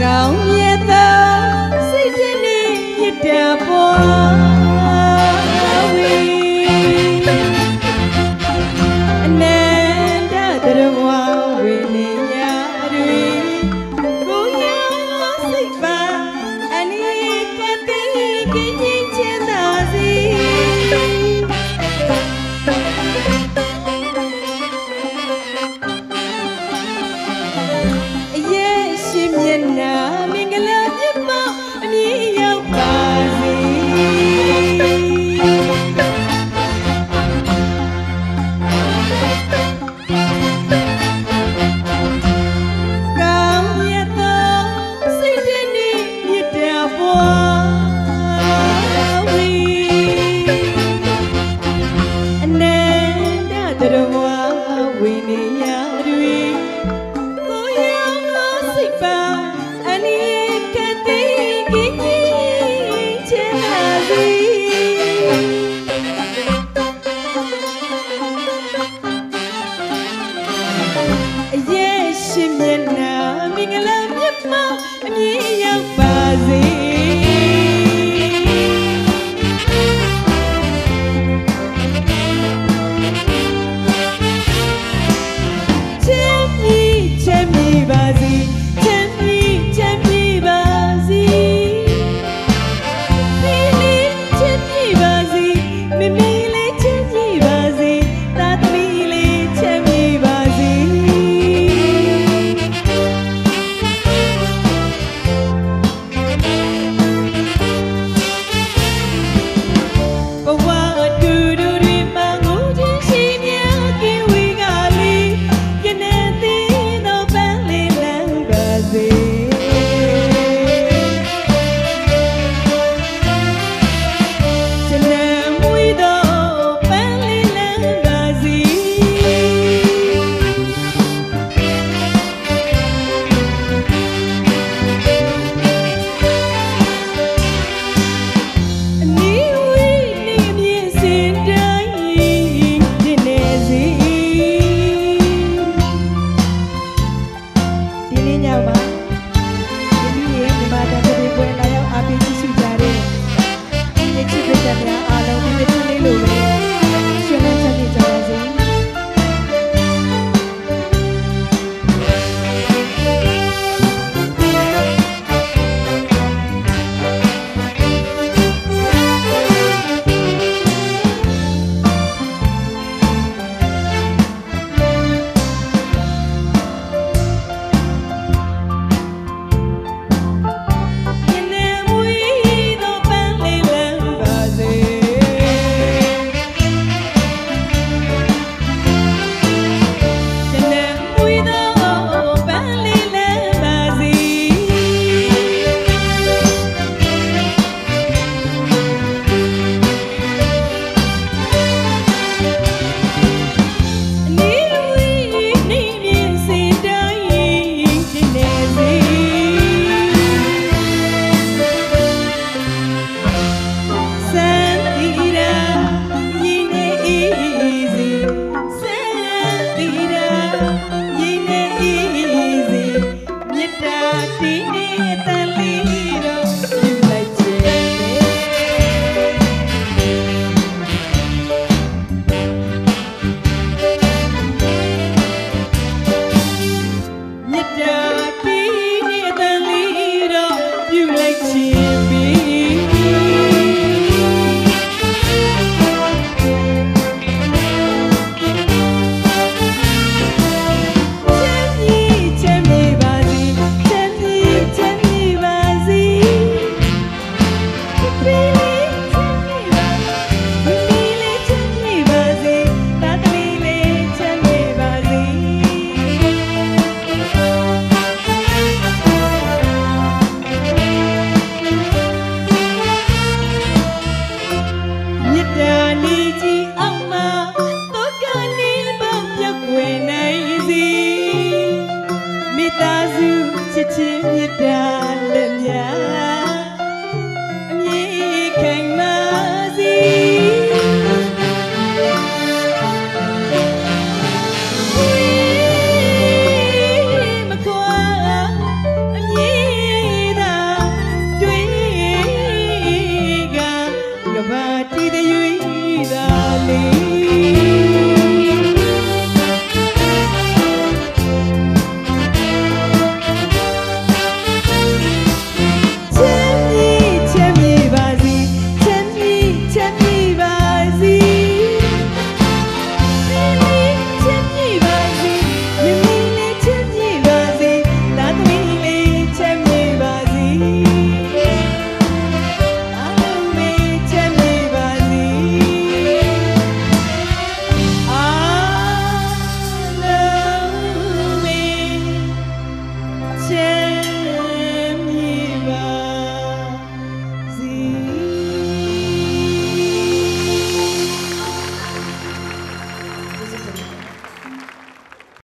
cao နာမင်္ဂလာမြတ်မအမြဲရောက်ပါ 心